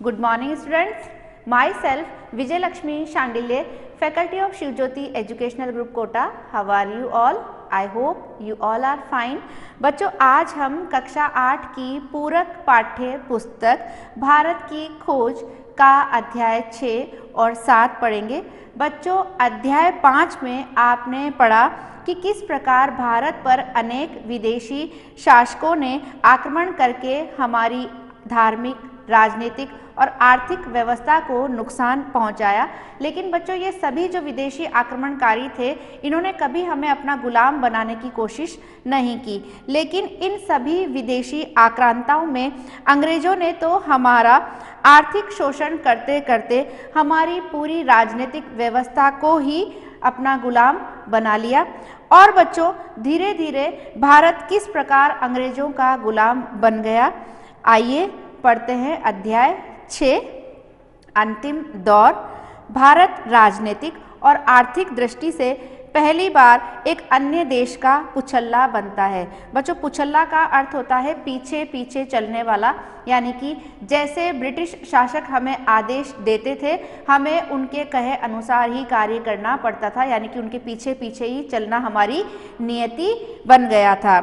Good morning students myself Vijayalakshmi Shandilya faculty of Shivjyoti educational group Kota how are you all I hope you all are fine बच्चों आज हम कक्षा आठ की पूरक पाठ्य पुस्तक भारत की खोज का अध्याय छः और सात पढ़ेंगे बच्चों अध्याय पाँच में आपने पढ़ा कि किस प्रकार भारत पर अनेक विदेशी शासकों ने आक्रमण करके हमारी धार्मिक राजनीतिक और आर्थिक व्यवस्था को नुकसान पहुँचाया। लेकिन बच्चों, ये सभी जो विदेशी आक्रमणकारी थे, इन्होंने कभी हमें अपना गुलाम बनाने की कोशिश नहीं की। लेकिन इन सभी विदेशी आक्रांताओं में अंग्रेज़ों ने तो हमारा आर्थिक शोषण करते करते हमारी पूरी राजनीतिक व्यवस्था को ही अपना गुलाम बना लिया। और बच्चों धीरे धीरे भारत किस प्रकार अंग्रेज़ों का गुलाम बन गया? आइए पढ़ते हैं अध्याय छ, अंतिम दौर, भारत राजनीतिक और आर्थिक दृष्टि से पहली बार एक अन्य देश का पुछल्ला बनता है। बच्चों, पुछल्ला का अर्थ होता है पीछे पीछे चलने वाला, यानी कि जैसे ब्रिटिश शासक हमें आदेश देते थे, हमें उनके कहे अनुसार ही कार्य करना पड़ता था, यानी कि उनके पीछे पीछे ही चलना हमारी नियति बन गया था।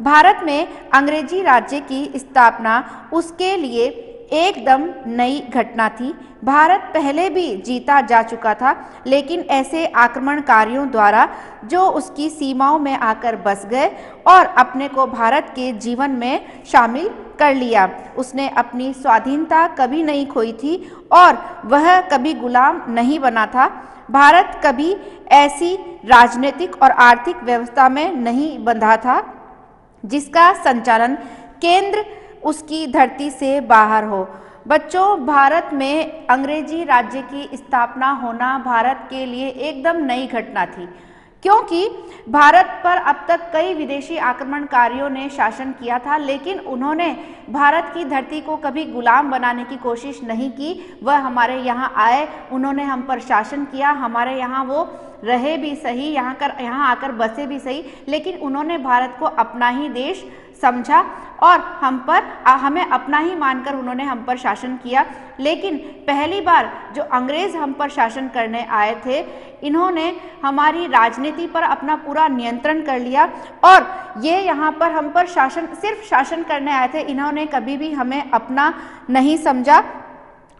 भारत में अंग्रेज़ी राज्य की स्थापना उसके लिए एकदम नई घटना थी। भारत पहले भी जीता जा चुका था, लेकिन ऐसे आक्रमणकारियों द्वारा जो उसकी सीमाओं में आकर बस गए और अपने को भारत के जीवन में शामिल कर लिया। उसने अपनी स्वाधीनता कभी नहीं खोई थी और वह कभी गुलाम नहीं बना था। भारत कभी ऐसी राजनीतिक और आर्थिक व्यवस्था में नहीं बंधा था। जिसका संचालन केंद्र उसकी धरती से बाहर हो। बच्चों, भारत में अंग्रेज़ी राज्य की स्थापना होना भारत के लिए एकदम नई घटना थी। क्योंकि भारत पर अब तक कई विदेशी आक्रमणकारियों ने शासन किया था, लेकिन उन्होंने भारत की धरती को कभी गुलाम बनाने की कोशिश नहीं की। वह हमारे यहाँ आए, उन्होंने हम पर शासन किया, हमारे यहाँ वो रहे भी सही, यहाँ कर, यहाँ आकर बसे भी सही, लेकिन उन्होंने भारत को अपना ही देश समझा और हम पर हमें अपना ही मानकर उन्होंने हम पर शासन किया। लेकिन पहली बार जो अंग्रेज़ हम पर शासन करने आए थे, इन्होंने हमारी राजनीति पर अपना पूरा नियंत्रण कर लिया और ये यहाँ पर हम पर शासन, सिर्फ़ शासन करने आए थे, इन्होंने कभी भी हमें अपना नहीं समझा।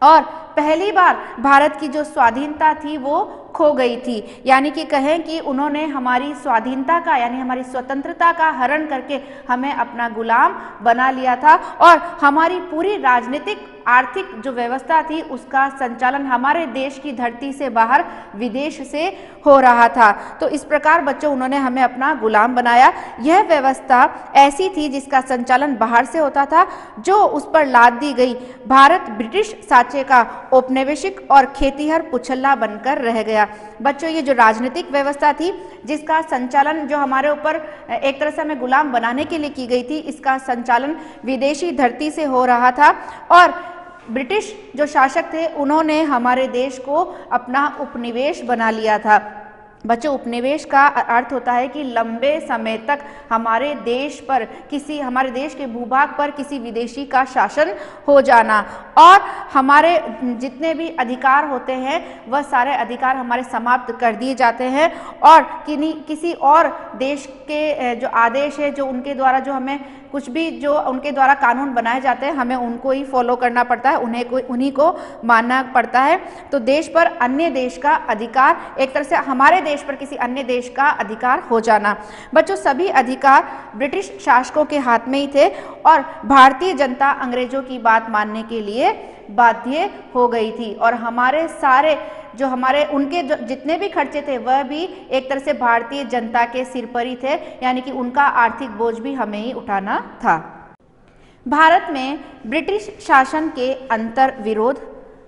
और पहली बार भारत की जो स्वाधीनता थी, वो खो गई थी। यानी कि कहें कि उन्होंने हमारी स्वाधीनता का, यानी हमारी स्वतंत्रता का हरण करके हमें अपना गुलाम बना लिया था और हमारी पूरी राजनीतिक आर्थिक जो व्यवस्था थी, उसका संचालन हमारे देश की धरती से बाहर विदेश से हो रहा था। तो इस प्रकार बच्चों, उन्होंने हमें अपना गुलाम बनाया। यह व्यवस्था ऐसी थी जिसका संचालन बाहर से होता था, जो उस पर लाद दी गई। भारत ब्रिटिश साचे का औपनिवेशिक और खेतीहर पुछल्ला बनकर रह गया। बच्चों, ये जो राजनीतिक व्यवस्था थी, जिसका संचालन जो हमारे ऊपर एक तरह से हमें गुलाम बनाने के लिए की गई थी, इसका संचालन विदेशी धरती से हो रहा था। और ब्रिटिश जो शासक थे उन्होंने हमारे देश को अपना उपनिवेश बना लिया था। बच्चों, उपनिवेश का अर्थ होता है कि लंबे समय तक हमारे देश पर किसी, हमारे देश के भूभाग पर किसी विदेशी का शासन हो जाना और हमारे जितने भी अधिकार होते हैं, वह सारे अधिकार हमारे समाप्त कर दिए जाते हैं और किन्हीं, किसी और देश के जो आदेश है, जो उनके द्वारा जो हमें कुछ भी जो उनके द्वारा कानून बनाए जाते हैं, हमें उनको ही फॉलो करना पड़ता है, उन्हें को, उन्हीं को मानना पड़ता है। तो देश पर अन्य देश का अधिकार एक तरह से हमारे देश पर किसी अन्य देश का अधिकार हो जाना। बच्चों, सभी अधिकार ब्रिटिश शासकों के हाथ में ही थे और भारतीय जनता अंग्रेज़ों की बात मानने के लिए बाध्य हो गई थी। और हमारे सारे, जो हमारे, उनके जो जितने भी खर्चे थे, वह भी एक तरह से भारतीय जनता के सिर पर ही थे, यानी कि उनका आर्थिक बोझ भी हमें ही उठाना था। भारत में ब्रिटिश शासन के अंतर विरोध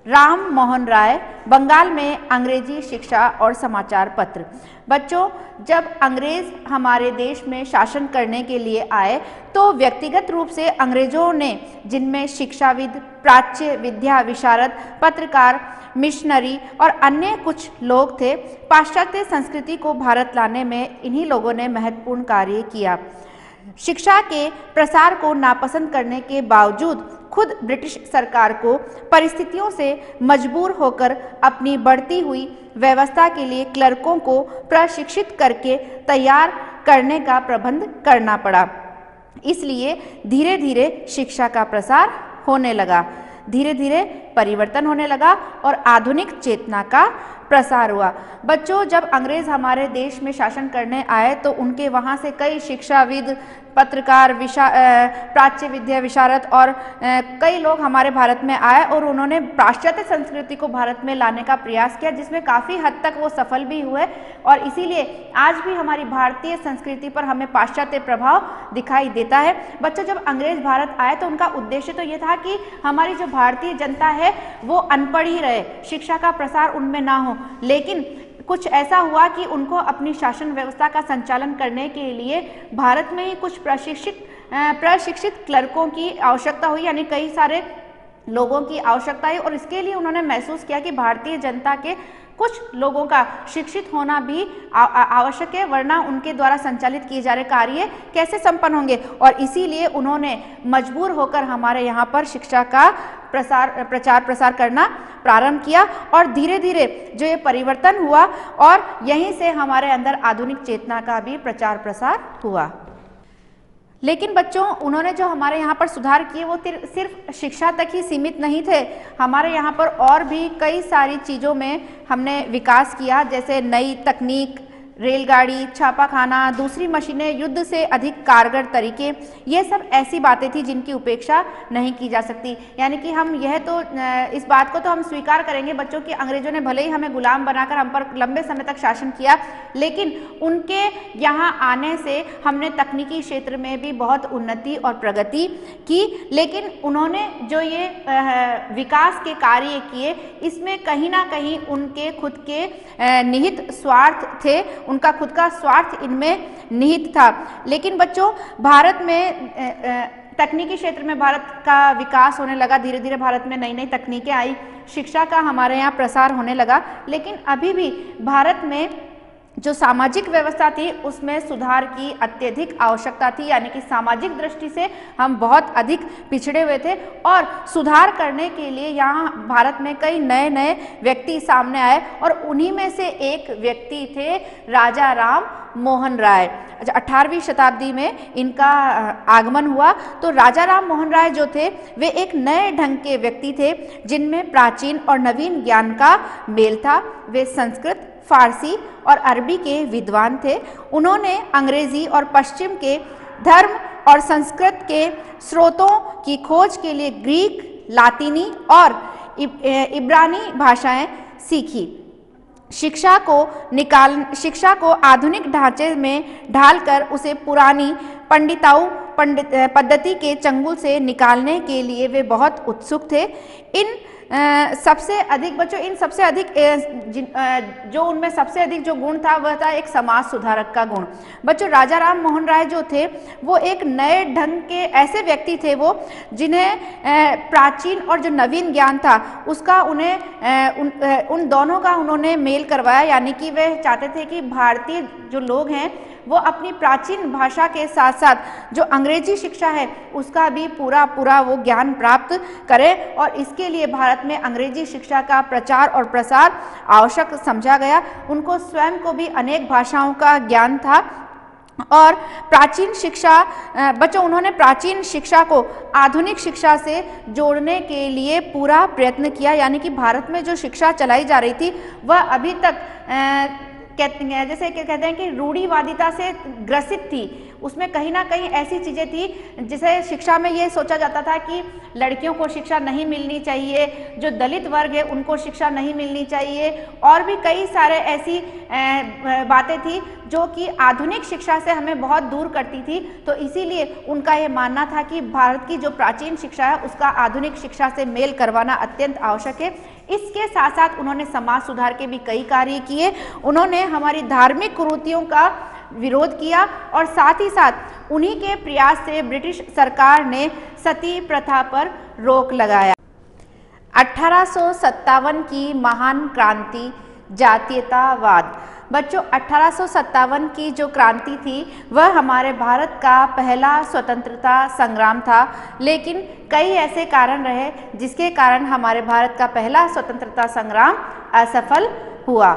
राम मोहन राय, बंगाल में अंग्रेज़ी शिक्षा और समाचार पत्र। बच्चों, जब अंग्रेज़ हमारे देश में शासन करने के लिए आए तो व्यक्तिगत रूप से अंग्रेज़ों ने, जिनमें शिक्षाविद, प्राच्य विद्या विशारद, पत्रकार, मिशनरी और अन्य कुछ लोग थे, पाश्चात्य संस्कृति को भारत लाने में इन्हीं लोगों ने महत्वपूर्ण कार्य किया। शिक्षा के प्रसार को नापसंद करने के बावजूद खुद ब्रिटिश सरकार को परिस्थितियों से मजबूर होकर अपनी बढ़ती हुई व्यवस्था के लिए क्लर्कों को प्रशिक्षित करके तैयार करने का प्रबंध करना पड़ा। इसलिए धीरे धीरे शिक्षा का प्रसार होने लगा। धीरे धीरे परिवर्तन होने लगा और आधुनिक चेतना का प्रसार हुआ। बच्चों, जब अंग्रेज़ हमारे देश में शासन करने आए तो उनके वहाँ से कई शिक्षाविद पत्रकार, विशा प्राच्य विद्या विशारद और कई लोग हमारे भारत में आए और उन्होंने पाश्चात्य संस्कृति को भारत में लाने का प्रयास किया, जिसमें काफ़ी हद तक वो सफल भी हुए और इसीलिए आज भी हमारी भारतीय संस्कृति पर हमें पाश्चात्य प्रभाव दिखाई देता है। बच्चों, जब अंग्रेज़ भारत आए तो उनका उद्देश्य तो ये था कि हमारी जो भारतीय जनता है, वो अनपढ़ ही रहे, शिक्षा का प्रसार उनमें ना हो। लेकिन कुछ ऐसा हुआ कि उनको अपनी शासन व्यवस्था का संचालन करने के लिए भारत में ही कुछ प्रशिक्षित प्रशिक्षित क्लर्कों की आवश्यकता हुई, यानी कई सारे लोगों की आवश्यकता है और इसके लिए उन्होंने महसूस किया कि भारतीय जनता के कुछ लोगों का शिक्षित होना भी आवश्यक है, वरना उनके द्वारा संचालित किए जा रहे कार्य कैसे संपन्न होंगे? और इसीलिए उन्होंने मजबूर होकर हमारे यहाँ पर शिक्षा का प्रसार, प्रचार प्रसार करना प्रारंभ किया और धीरे धीरे जो ये परिवर्तन हुआ और यहीं से हमारे अंदर आधुनिक चेतना का भी प्रचार प्रसार हुआ। लेकिन बच्चों, उन्होंने जो हमारे यहाँ पर सुधार किए, वो सिर्फ़ शिक्षा तक ही सीमित नहीं थे। हमारे यहाँ पर और भी कई सारी चीज़ों में हमने विकास किया, जैसे नई तकनीक, रेलगाड़ी, छापाखाना, दूसरी मशीनें युद्ध से अधिक कारगर तरीके। ये सब ऐसी बातें थी जिनकी उपेक्षा नहीं की जा सकती। यानी कि हम यह तो इस बात को तो हम स्वीकार करेंगे, बच्चों की अंग्रेज़ों ने भले ही हमें गुलाम बनाकर हम पर लंबे समय तक शासन किया, लेकिन उनके यहाँ आने से हमने तकनीकी क्षेत्र में भी बहुत उन्नति और प्रगति की। लेकिन उन्होंने जो ये विकास के कार्य किए, इसमें कहीं ना कहीं उनके खुद के निहित स्वार्थ थे। उनका खुद का स्वार्थ इनमें निहित था। लेकिन बच्चों भारत में तकनीकी क्षेत्र में भारत का विकास होने लगा धीरे धीरे भारत में नई नई तकनीकें आई, शिक्षा का हमारे यहाँ प्रसार होने लगा, लेकिन अभी भी भारत में जो सामाजिक व्यवस्था थी, उसमें सुधार की अत्यधिक आवश्यकता थी, यानी कि सामाजिक दृष्टि से हम बहुत अधिक पिछड़े हुए थे। और सुधार करने के लिए यहाँ भारत में कई नए नए व्यक्ति सामने आए और उन्हीं में से एक व्यक्ति थे राजा राम मोहन राय। अच्छा अठारहवीं शताब्दी में इनका आगमन हुआ। तो राजा राम मोहन राय जो थे, वे एक नए ढंग के व्यक्ति थे, जिनमें प्राचीन और नवीन ज्ञान का मेल था। वे संस्कृत फारसी और अरबी के विद्वान थे। उन्होंने अंग्रेज़ी और पश्चिम के धर्म और संस्कृत के स्रोतों की खोज के लिए ग्रीक, लातिनी और इब्रानी भाषाएँ सीखी। शिक्षा को निकाल, शिक्षा को आधुनिक ढांचे में ढालकर उसे पुरानी पंडिताऊ पंडित पद्धति के चंगुल से निकालने के लिए वे बहुत उत्सुक थे। इन सबसे अधिक बच्चों इन सबसे अधिक जो उनमें सबसे अधिक जो गुण था वह था एक समाज सुधारक का गुण। बच्चों राजा राम मोहन राय जो थे वो एक नए ढंग के ऐसे व्यक्ति थे वो जिन्हें प्राचीन और जो नवीन ज्ञान था उसका उन्हें उन, उन दोनों का उन्होंने मेल करवाया। यानी कि वे चाहते थे कि भारतीय जो लोग हैं वो अपनी प्राचीन भाषा के साथ साथ जो अंग्रेज़ी शिक्षा है, उसका भी पूरा पूरा वो ज्ञान प्राप्त करें और इसके लिए भारत में अंग्रेज़ी शिक्षा का प्रचार और प्रसार आवश्यक समझा गया। उनको स्वयं को भी अनेक भाषाओं का ज्ञान था और प्राचीन शिक्षा बच्चों, उन्होंने प्राचीन शिक्षा को आधुनिक शिक्षा से जोड़ने के लिए पूरा प्रयत्न किया। यानी कि भारत में जो शिक्षा चलाई जा रही थी, वह अभी तक कहते जैसे कहते हैं कि रूढ़ीवादिता से ग्रसित थी। उसमें कहीं ना कहीं ऐसी चीज़ें थी, जिसे शिक्षा में ये सोचा जाता था कि लड़कियों को शिक्षा नहीं मिलनी चाहिए, जो दलित वर्ग है उनको शिक्षा नहीं मिलनी चाहिए। और भी कई सारे ऐसी बातें थी, जो कि आधुनिक शिक्षा से हमें बहुत दूर करती थी। तो इसीलिए उनका ये मानना था कि भारत की जो प्राचीन शिक्षा है, उसका आधुनिक शिक्षा से मेल करवाना अत्यंत आवश्यक है। इसके साथ साथ उन्होंने समाज सुधार के भी कई कार्य किए। उन्होंने हमारी धार्मिक कुरूतियों का विरोध किया और साथ ही साथ उन्हीं के प्रयास से ब्रिटिश सरकार ने सती प्रथा पर रोक लगाया। अठारह की महान क्रांति, जातीयतावाद। बच्चों, अठारह सौ सत्तावन की जो क्रांति थी, वह हमारे भारत का पहला स्वतंत्रता संग्राम था। लेकिन कई ऐसे कारण रहे, जिसके कारण हमारे भारत का पहला स्वतंत्रता संग्राम असफल हुआ।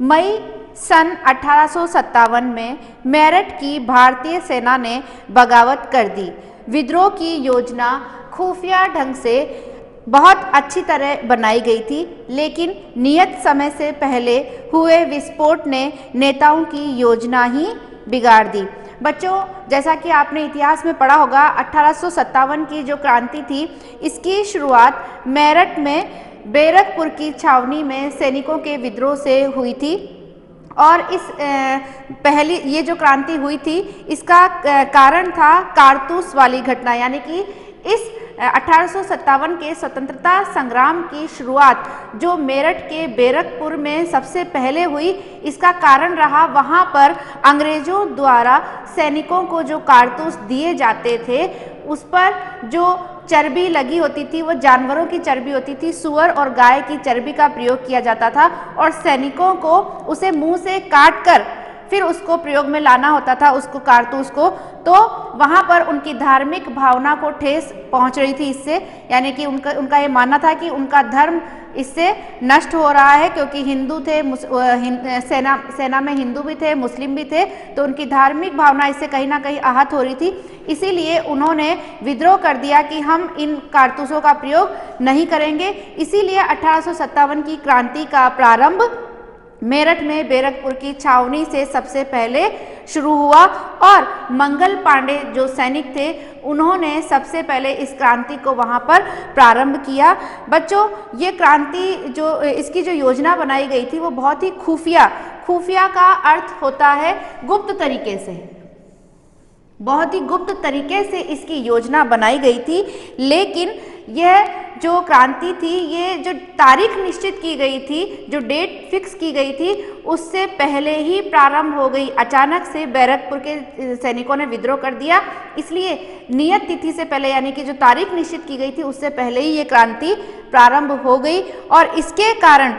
मई सन अठारह में मेरठ की भारतीय सेना ने बगावत कर दी। विद्रोह की योजना खुफिया ढंग से बहुत अच्छी तरह बनाई गई थी, लेकिन नियत समय से पहले हुए विस्फोट ने नेताओं की योजना ही बिगाड़ दी। बच्चों, जैसा कि आपने इतिहास में पढ़ा होगा, अठारह की जो क्रांति थी, इसकी शुरुआत मेरठ में बैरकपुर की छावनी में सैनिकों के विद्रोह से हुई थी और इस पहली, ये जो क्रांति हुई थी, इसका कारण था कारतूस वाली घटना, यानी कि इस अठारह के स्वतंत्रता संग्राम की शुरुआत, जो मेरठ के बैरकपुर में सबसे पहले हुई, इसका कारण रहा वहाँ पर अंग्रेज़ों द्वारा सैनिकों को जो कारतूस दिए जाते थे, उस पर जो चर्बी लगी होती थी, वो जानवरों की चर्बी होती थी, सुअर और गाय की चर्बी का प्रयोग किया जाता था, और सैनिकों को उसे मुँह से काट कर फिर उसको प्रयोग में लाना होता था, उसको कारतूस को तो वहाँ पर उनकी धार्मिक भावना को ठेस पहुँच रही थी इससे। यानी कि उनका उनका ये मानना था कि उनका धर्म इससे नष्ट हो रहा है, क्योंकि हिंदू थे सेना सेना में हिंदू भी थे, मुस्लिम भी थे तो उनकी धार्मिक भावना इससे कहीं ना कहीं आहत हो रही थी। इसीलिए उन्होंने विद्रोह कर दिया कि हम इन कारतूसों का प्रयोग नहीं करेंगे। इसीलिए अठारह सौ सत्तावन की क्रांति का प्रारंभ मेरठ में बैरकपुर की छावनी से सबसे पहले शुरू हुआ और मंगल पांडे जो सैनिक थे, उन्होंने सबसे पहले इस क्रांति को वहाँ पर प्रारंभ किया। बच्चों, ये क्रांति जो, इसकी जो योजना बनाई गई थी, वो बहुत ही खुफिया खुफिया का अर्थ होता है गुप्त तरीके से। बहुत ही गुप्त तरीके से इसकी योजना बनाई गई थी, लेकिन यह जो क्रांति थी, ये जो तारीख निश्चित की गई थी, जो डेट फिक्स की गई थी, उससे पहले ही प्रारंभ हो गई। अचानक से बैरकपुर के सैनिकों ने विद्रोह कर दिया। इसलिए नियत तिथि से पहले, यानी कि जो तारीख निश्चित की गई थी, उससे पहले ही ये क्रांति प्रारंभ हो गई। और इसके कारण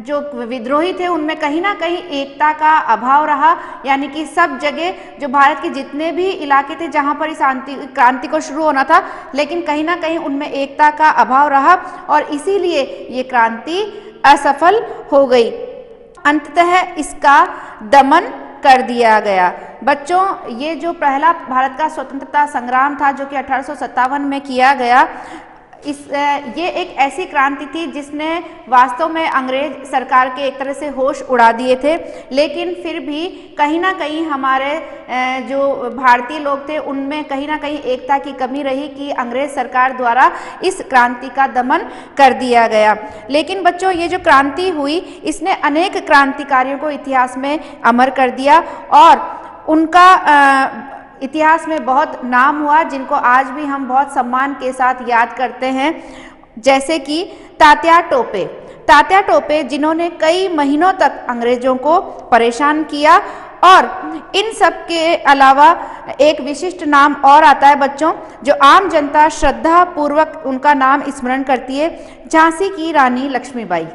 जो विद्रोही थे, उनमें कहीं ना कहीं एकता का अभाव रहा। यानी कि सब जगह जो भारत के जितने भी इलाके थे, जहाँ पर इस क्रांति को शुरू होना था, लेकिन कहीं ना कहीं उनमें एकता का अभाव रहा और इसीलिए ये क्रांति असफल हो गई। अंततः इसका दमन कर दिया गया। बच्चों, ये जो पहला भारत का स्वतंत्रता संग्राम था, जो कि अठारह सौ सत्तावन में किया गया इस ये एक ऐसी क्रांति थी जिसने वास्तव में अंग्रेज़ सरकार के एक तरह से होश उड़ा दिए थे। लेकिन फिर भी कहीं ना कहीं हमारे जो भारतीय लोग थे, उनमें कहीं ना कहीं एकता की कमी रही कि अंग्रेज़ सरकार द्वारा इस क्रांति का दमन कर दिया गया। लेकिन बच्चों, ये जो क्रांति हुई, इसने अनेक क्रांतिकारियों को इतिहास में अमर कर दिया और उनका इतिहास में बहुत नाम हुआ, जिनको आज भी हम बहुत सम्मान के साथ याद करते हैं। जैसे कि तात्या टोपे। तात्या टोपे जिन्होंने कई महीनों तक अंग्रेज़ों को परेशान किया और इन सब के अलावा एक विशिष्ट नाम और आता है बच्चों, जो आम जनता श्रद्धा पूर्वक उनका नाम स्मरण करती है, झांसी की रानी लक्ष्मीबाई।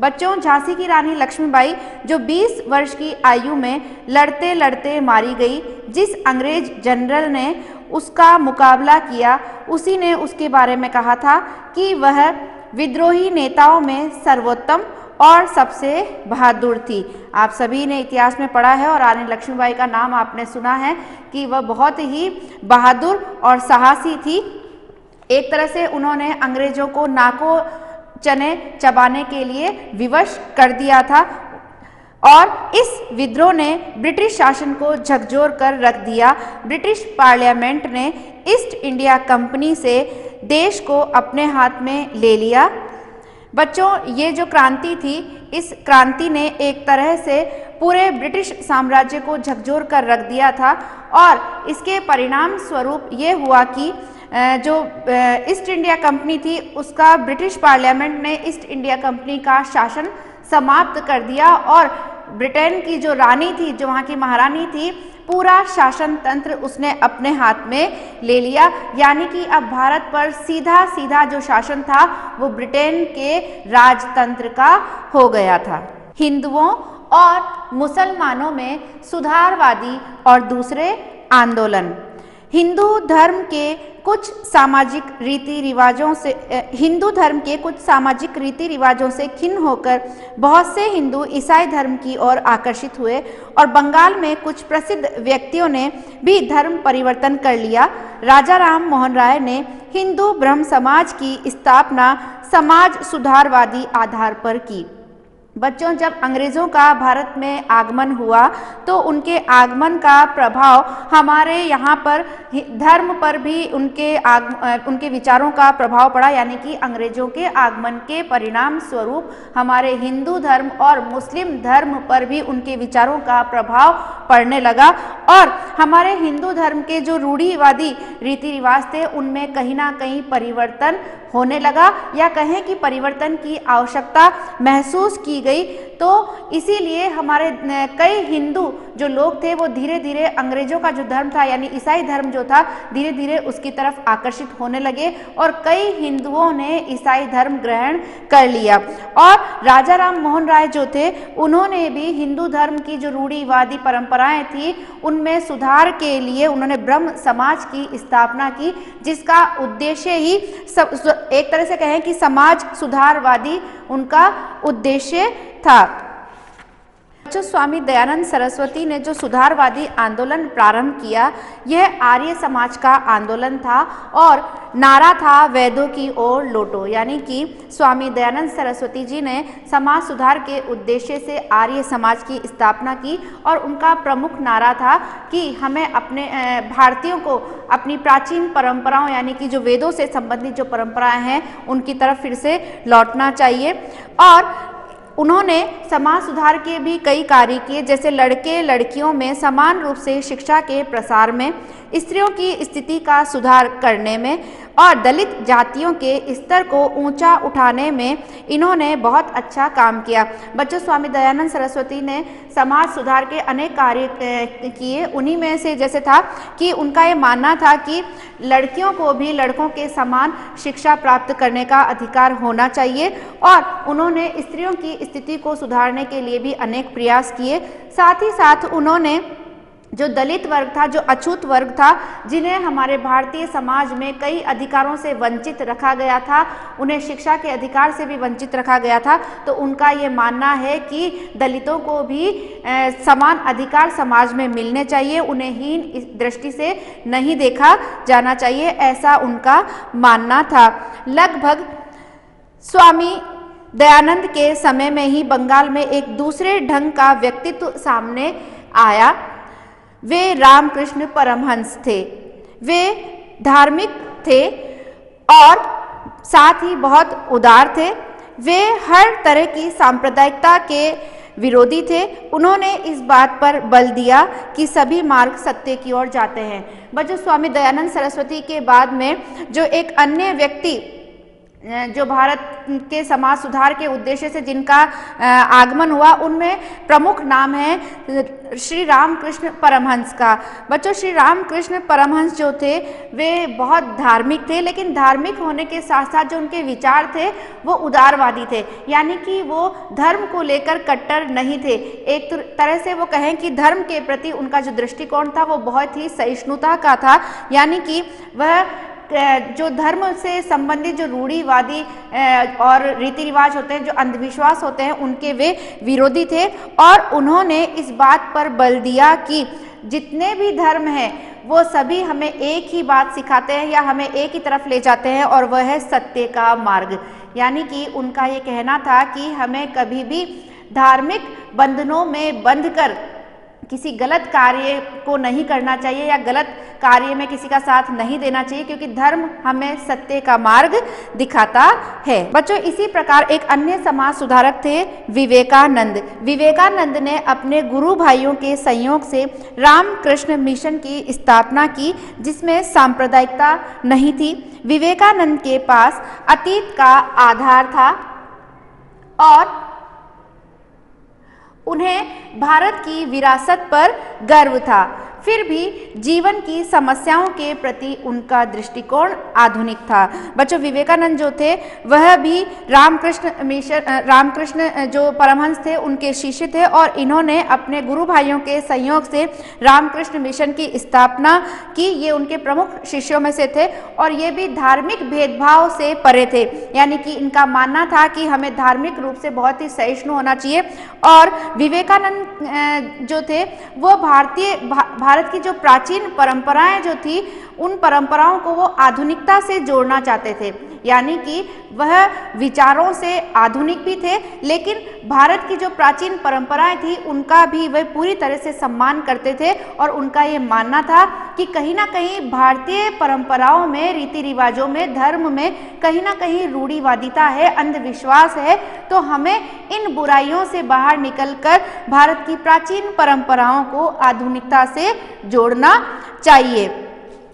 बच्चों, झांसी की रानी लक्ष्मीबाई, जो 20 वर्ष की आयु में लड़ते लड़ते मारी गई, जिस अंग्रेज़ जनरल ने उसका मुकाबला किया, उसी ने उसके बारे में कहा था कि वह विद्रोही नेताओं में सर्वोत्तम और सबसे बहादुर थी। आप सभी ने इतिहास में पढ़ा है और रानी लक्ष्मीबाई का नाम आपने सुना है कि वह बहुत ही बहादुर और साहसी थी। एक तरह से उन्होंने अंग्रेज़ों को नाको चने चबाने के लिए विवश कर दिया था और इस विद्रोह ने ब्रिटिश शासन को झकझोर कर रख दिया। ब्रिटिश पार्लियामेंट ने ईस्ट इंडिया कंपनी से देश को अपने हाथ में ले लिया। बच्चों, ये जो क्रांति थी, इस क्रांति ने एक तरह से पूरे ब्रिटिश साम्राज्य को झकझोर कर रख दिया था और इसके परिणाम स्वरूप ये हुआ कि जो ईस्ट इंडिया कंपनी थी, उसका ब्रिटिश पार्लियामेंट ने ईस्ट इंडिया कंपनी का शासन समाप्त कर दिया और ब्रिटेन की जो रानी थी, जो वहाँ की महारानी थी, पूरा शासन तंत्र उसने अपने हाथ में ले लिया। यानी कि अब भारत पर सीधा सीधा जो शासन था, वो ब्रिटेन के राजतंत्र का हो गया था। हिंदुओं और मुसलमानों में सुधारवादी और दूसरे आंदोलन। हिंदू धर्म के कुछ सामाजिक रीति रिवाजों से हिंदू धर्म के कुछ सामाजिक रीति रिवाजों से खिन्न होकर बहुत से हिंदू ईसाई धर्म की ओर आकर्षित हुए और बंगाल में कुछ प्रसिद्ध व्यक्तियों ने भी धर्म परिवर्तन कर लिया। राजा राम मोहन राय ने हिंदू ब्रह्म समाज की स्थापना समाज सुधारवादी आधार पर की। बच्चों, जब अंग्रेज़ों का भारत में आगमन हुआ तो उनके आगमन का प्रभाव हमारे यहाँ पर धर्म पर भी उनके आग उनके विचारों का प्रभाव पड़ा, यानी कि अंग्रेज़ों के आगमन के परिणाम स्वरूप हमारे हिंदू धर्म और मुस्लिम धर्म पर भी उनके विचारों का प्रभाव पड़ने लगा। और हमारे हिंदू धर्म के जो रूढ़ीवादी रीति रिवाज थे, उनमें कहीं ना कहीं परिवर्तन होने लगा या कहें कि परिवर्तन की आवश्यकता महसूस की गई। तो इसीलिए हमारे कई हिंदू जो लोग थे, वो धीरे धीरे अंग्रेज़ों का जो धर्म था, यानी ईसाई धर्म जो था धीरे धीरे उसकी तरफ़ आकर्षित होने लगे और कई हिंदुओं ने ईसाई धर्म ग्रहण कर लिया। और राजा राम मोहन राय जो थे, उन्होंने भी हिंदू धर्म की जो रूढ़ीवादी परंपराएँ थी, उनमें सुधार के लिए उन्होंने ब्रह्म समाज की स्थापना की, जिसका उद्देश्य ही सब एक तरह से कहें कि समाज सुधारवादी उनका उद्देश्य था। जो स्वामी दयानंद सरस्वती ने जो सुधारवादी आंदोलन प्रारंभ किया, यह आर्य समाज का आंदोलन था और नारा था वेदों की ओर लोटो। यानी कि स्वामी दयानंद सरस्वती जी ने समाज सुधार के उद्देश्य से आर्य समाज की स्थापना की और उनका प्रमुख नारा था कि हमें अपने भारतीयों को अपनी प्राचीन परंपराओं, यानी कि जो वेदों से संबंधित जो परंपराएँ हैं, उनकी तरफ़ फिर से लौटना चाहिए। और उन्होंने समाज सुधार के भी कई कार्य किए, जैसे लड़के लड़कियों में समान रूप से शिक्षा के प्रसार में स्त्रियों की स्थिति का सुधार करने में और दलित जातियों के स्तर को ऊँचा उठाने में इन्होंने बहुत अच्छा काम किया। बच्चों, स्वामी दयानंद सरस्वती ने समाज सुधार के अनेक कार्य किए। उन्हीं में से जैसे था कि उनका ये मानना था कि लड़कियों को भी लड़कों के समान शिक्षा प्राप्त करने का अधिकार होना चाहिए और उन्होंने स्त्रियों की स्थिति को सुधारने के लिए भी अनेक प्रयास किए। साथ ही साथ उन्होंने जो दलित वर्ग था जो अछूत वर्ग था जिन्हें हमारे भारतीय समाज में कई अधिकारों से वंचित रखा गया था उन्हें शिक्षा के अधिकार से भी वंचित रखा गया था तो उनका ये मानना है कि दलितों को भी ए, समान अधिकार समाज में मिलने चाहिए उन्हें हीन दृष्टि से नहीं देखा जाना चाहिए ऐसा उनका मानना था। लगभग स्वामी दयानंद के समय में ही बंगाल में एक दूसरे ढंग का व्यक्तित्व सामने आया। वे रामकृष्ण परमहंस थे। वे धार्मिक थे और साथ ही बहुत उदार थे। वे हर तरह की सांप्रदायिकता के विरोधी थे। उन्होंने इस बात पर बल दिया कि सभी मार्ग सत्य की ओर जाते हैं। बच्चों स्वामी दयानंद सरस्वती के बाद में जो एक अन्य व्यक्ति जो भारत के समाज सुधार के उद्देश्य से जिनका आगमन हुआ, उनमें प्रमुख नाम है श्री रामकृष्ण परमहंस का। बच्चों, श्री रामकृष्ण परमहंस जो थे, वे बहुत धार्मिक थे, लेकिन धार्मिक होने के साथ साथ जो उनके विचार थे, वो उदारवादी थे। यानी कि वो धर्म को लेकर कट्टर नहीं थे। एक तरह से वो कहें कि धर्म के प्रति उनका जो दृष्टिकोण था, वो बहुत ही सहिष्णुता का था। यानी कि वह जो धर्म से संबंधित जो रूढ़ीवादी और रीति रिवाज होते हैं, जो अंधविश्वास होते हैं, उनके वे विरोधी थे और उन्होंने इस बात पर बल दिया कि जितने भी धर्म हैं, वो सभी हमें एक ही बात सिखाते हैं या हमें एक ही तरफ़ ले जाते हैं और वह है सत्य का मार्ग। यानी कि उनका ये कहना था कि हमें कभी भी धार्मिक बंधनों में बंध कर किसी गलत कार्य को नहीं करना चाहिए या गलत कार्य में किसी का साथ नहीं देना चाहिए, क्योंकि धर्म हमें सत्य का मार्ग दिखाता है। बच्चों, इसी प्रकार एक अन्य समाज सुधारक थे विवेकानंद। विवेकानंद ने अपने गुरु भाइयों के संयोग से रामकृष्ण मिशन की स्थापना की, जिसमें सांप्रदायिकता नहीं थी। विवेकानंद के पास अतीत का आधार था और उन्हें भारत की विरासत पर गर्व था। फिर भी जीवन की समस्याओं के प्रति उनका दृष्टिकोण आधुनिक था। बच्चों विवेकानंद जो थे वह भी रामकृष्ण मिशन रामकृष्ण जो परमहंस थे उनके शिष्य थे और इन्होंने अपने गुरु भाइयों के संयोग से रामकृष्ण मिशन की स्थापना की। ये उनके प्रमुख शिष्यों में से थे और ये भी धार्मिक भेदभाव से परे थे। यानी कि इनका मानना था कि हमें धार्मिक रूप से बहुत ही सहिष्णु होना चाहिए और विवेकानंद जो थे वो भारतीय भा, भारत की जो प्राचीन परंपराएँ जो थी, उन परंपराओं को वो आधुनिकता से जोड़ना चाहते थे। यानी कि वह विचारों से आधुनिक भी थे, लेकिन भारत की जो प्राचीन परंपराएँ थी, उनका भी वह पूरी तरह से सम्मान करते थे और उनका ये मानना था कि कहीं ना कहीं भारतीय परंपराओं में रीति रिवाजों में, धर्म में कहीं ना कहीं रूढ़ीवादिता है, अंधविश्वास है तो हमें इन बुराइयों से बाहर निकलकर भारत की प्राचीन परंपराओं को आधुनिकता से जोड़ना चाहिए।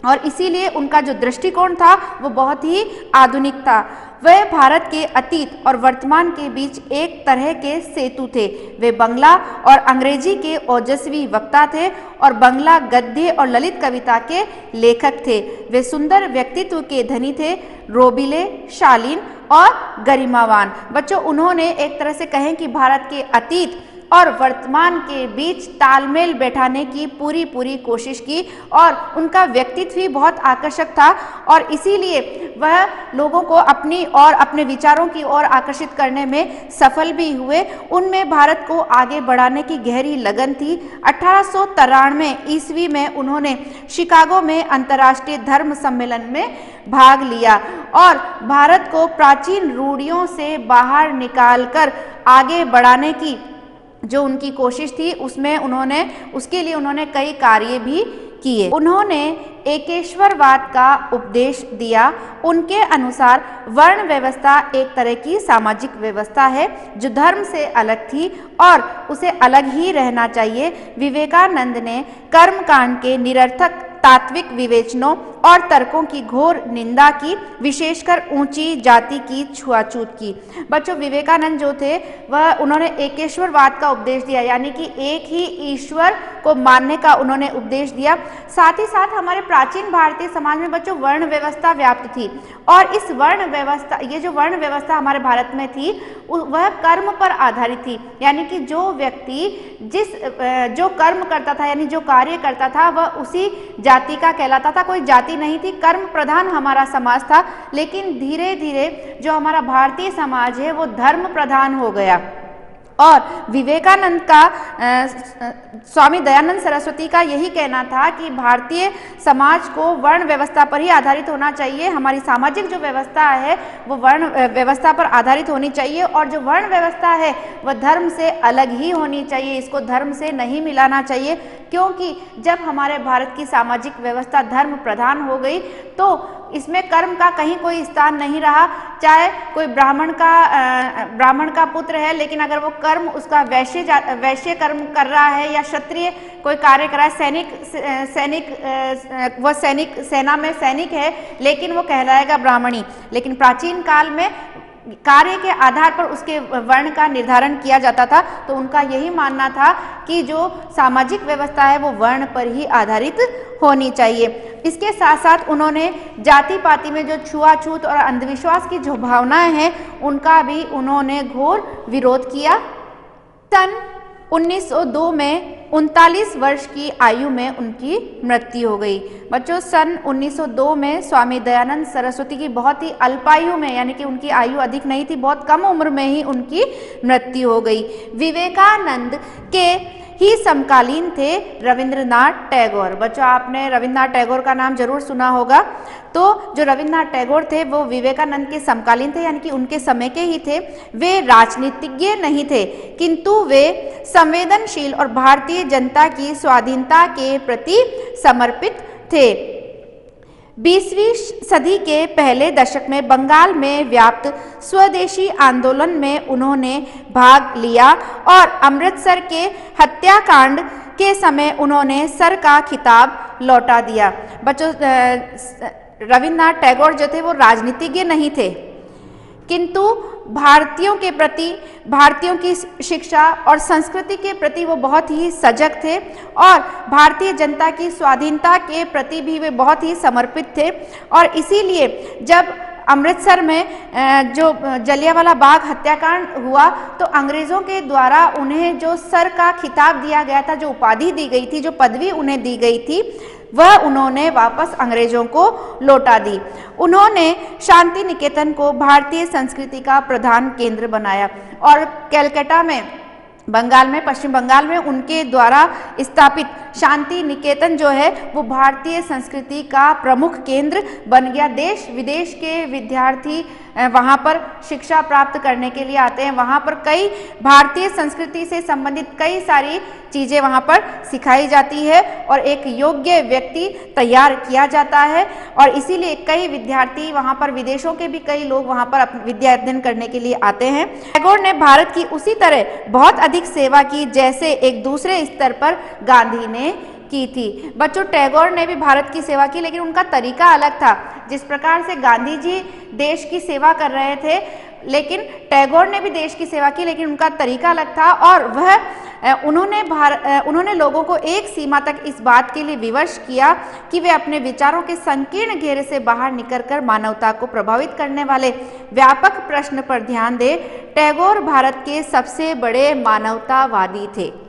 और इसीलिए उनका जो दृष्टिकोण था, वो बहुत ही आधुनिक था। वह भारत के अतीत और वर्तमान के बीच एक तरह के सेतु थे। वे बंगला और अंग्रेज़ी के ओजस्वी वक्ता थे और बंगला गद्य और ललित कविता के लेखक थे। वे सुंदर व्यक्तित्व के धनी थे, रोबिले, शालीन और गरिमावान। बच्चों, उन्होंने एक तरह से कहें कि भारत के अतीत और वर्तमान के बीच तालमेल बैठाने की पूरी पूरी कोशिश की और उनका व्यक्तित्व भी बहुत आकर्षक था और इसीलिए वह लोगों को अपनी और अपने विचारों की ओर आकर्षित करने में सफल भी हुए। उनमें भारत को आगे बढ़ाने की गहरी लगन थी। अठारह सौ तिरानवे ईस्वी में उन्होंने शिकागो में अंतर्राष्ट्रीय धर्म सम्मेलन में भाग लिया और भारत को प्राचीन रूढ़ियों से बाहर निकालकर आगे बढ़ाने की जो उनकी कोशिश थी, उसमें उन्होंने, उसके लिए उन्होंने कई कार्य भी किए। उन्होंने एकेश्वरवाद का उपदेश दिया। उनके अनुसार वर्ण व्यवस्था एक तरह की सामाजिक व्यवस्था है, जो धर्म से अलग थी और उसे अलग ही रहना चाहिए। विवेकानंद ने कर्मकांड के निरर्थक तात्विक विवेचनों और तर्कों की घोर निंदा की, विशेषकर ऊँची जाति की छुआछूत की। बच्चों, विवेकानंद जो थे, वह उन्होंने एकेश्वरवाद का उपदेश दिया, यानी कि एक ही ईश्वर को मानने का उन्होंने उपदेश दिया। साथ ही साथ हमारे प्राचीन भारतीय समाज में बच्चों, वर्ण व्यवस्था व्याप्त थी। और इस वर्ण व्यवस्था, ये जो वर्ण व्यवस्था हमारे भारत में थी वह कर्म पर आधारित थी। यानी कि जो व्यक्ति, जिस जो कर्म करता था, यानी जो कार्य करता था, वह उसी जाति का कहलाता था। कोई जाति नहीं थी, कर्म प्रधान हमारा समाज था, लेकिन धीरे धीरे जो हमारा भारतीय समाज है, वो धर्म प्रधान हो गया। और विवेकानंद का स्वामी दयानंद सरस्वती का यही कहना था कि भारतीय समाज को वर्ण व्यवस्था पर ही आधारित होना चाहिए। हमारी सामाजिक जो व्यवस्था है, वो वर्ण व्यवस्था पर आधारित होनी चाहिए और जो वर्ण व्यवस्था है वह धर्म से अलग ही होनी चाहिए। इसको धर्म से नहीं मिलाना चाहिए। क्योंकि जब हमारे भारत की सामाजिक व्यवस्था धर्म प्रधान हो गई तो इसमें कर्म का कहीं कोई स्थान नहीं रहा। चाहे कोई ब्राह्मण का ब्राह्मण का पुत्र है, लेकिन अगर वो कर्म, उसका वैश्य वैश्य कर्म कर रहा है या क्षत्रिय कोई कार्य कर रहा है, सैनिक सैनिक वह सैनिक, सेना में सैनिक है, लेकिन वो कहलाएगा ब्राह्मणी। लेकिन प्राचीन काल में कार्य के आधार पर उसके वर्ण का निर्धारण किया जाता था तो उनका यही मानना था कि जो सामाजिक व्यवस्था है, वो वर्ण पर ही आधारित होनी चाहिए। इसके साथ साथ उन्होंने जाति पाति में जो छुआछूत और अंधविश्वास की जो भावनाएँ हैं, उनका भी उन्होंने घोर विरोध किया। सन 1902 में उनतालीस वर्ष की आयु में उनकी मृत्यु हो गई। बच्चों, सन 1902 में स्वामी दयानंद सरस्वती की बहुत ही अल्पायु में, यानी कि उनकी आयु अधिक नहीं थी, बहुत कम उम्र में ही उनकी मृत्यु हो गई। विवेकानंद के ही समकालीन थे रविंद्रनाथ टैगोर। बच्चों, आपने रविंद्रनाथ टैगोर का नाम ज़रूर सुना होगा। तो जो रविंद्रनाथ टैगोर थे, वो विवेकानंद के समकालीन थे, यानी कि उनके समय के ही थे। वे राजनीतिज्ञ नहीं थे, किंतु वे संवेदनशील और भारतीय जनता की स्वाधीनता के प्रति समर्पित थे। बीसवीं सदी के पहले दशक में बंगाल में व्याप्त स्वदेशी आंदोलन में उन्होंने भाग लिया और अमृतसर के हत्याकांड के समय उन्होंने सर का खिताब लौटा दिया। बच्चों रविन्द्रनाथ टैगोर जो थे, वो राजनीतिज्ञ नहीं थे। किंतु भारतीयों के प्रति, भारतीयों की शिक्षा और संस्कृति के प्रति वो बहुत ही सजग थे और भारतीय जनता की स्वाधीनता के प्रति भी वे बहुत ही समर्पित थे। और इसीलिए जब अमृतसर में जो जलियावाला बाग हत्याकांड हुआ तो अंग्रेज़ों के द्वारा उन्हें जो सर का खिताब दिया गया था, जो उपाधि दी गई थी, जो पदवी उन्हें दी गई थी वह उन्होंने वापस अंग्रेज़ों को लौटा दी। उन्होंने शांति निकेतन को भारतीय संस्कृति का प्रधान केंद्र बनाया और कैलकाटा में, बंगाल में, पश्चिम बंगाल में उनके द्वारा स्थापित शांति निकेतन जो है, वो भारतीय संस्कृति का प्रमुख केंद्र बन गया। देश विदेश के विद्यार्थी वहाँ पर शिक्षा प्राप्त करने के लिए आते हैं। वहाँ पर कई भारतीय संस्कृति से संबंधित कई सारी चीज़ें वहाँ पर सिखाई जाती है और एक योग्य व्यक्ति तैयार किया जाता है। और इसीलिए कई विद्यार्थी वहाँ पर, विदेशों के भी कई लोग वहाँ पर विद्या अध्ययन करने के लिए आते हैं। टैगोर ने भारत की उसी तरह बहुत अधिक सेवा की, जैसे एक दूसरे स्तर पर गांधी ने की थी। बच्चों, टैगोर ने भी भारत की सेवा की, लेकिन उनका तरीका अलग था। जिस प्रकार से गांधी जी देश की सेवा कर रहे थे, लेकिन टैगोर ने भी देश की सेवा की, लेकिन उनका तरीका अलग था और वह उन्होंने भारत उन्होंने लोगों को एक सीमा तक इस बात के लिए विवश किया कि वे अपने विचारों के संकीर्ण घेरे से बाहर निकलकर मानवता को प्रभावित करने वाले व्यापक प्रश्न पर ध्यान दें। टैगोर भारत के सबसे बड़े मानवतावादी थे।